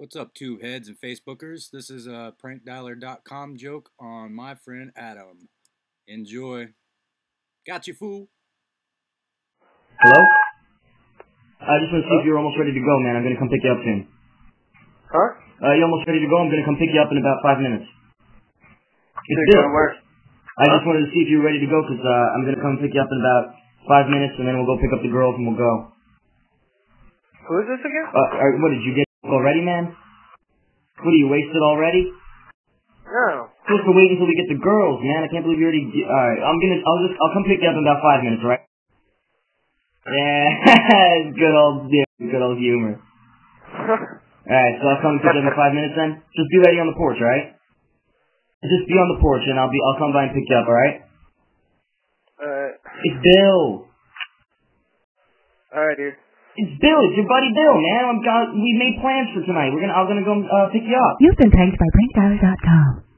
What's up, tube heads and Facebookers? This is a prankdialer.com joke on my friend Adam. Enjoy. Got you, fool. Hello? I just want to see if you're almost ready to go, man. I'm going to come pick you up soon. Huh? Uh, you almost ready to go? I'm going to come pick you up in about five minutes. It's Bill. gonna work? I just wanted to see if you were ready to go 'cause uh, I'm going to come pick you up in about five minutes and then we'll go pick up the girls and we'll go. Who is this again? Uh, what, did you get already, man? What, are you wasted already? No. Supposed to wait until we get the girls, man. I can't believe you already. Alright, I'm gonna. I'll just. I'll come pick you up in about five minutes, right? Yeah, good old, yeah, good old humor. Alright, so I'll come pick you up in five minutes then. Just be ready on the porch, alright? Just be on the porch and I'll be. I'll come by and pick you up, alright? Alright. It's Bill. Alright, dude. It's Bill. It's your buddy Bill, man. I'm got, we made plans for tonight. We're gonna. I'm gonna go uh, pick you up. You've been pranked by prankdialer.com.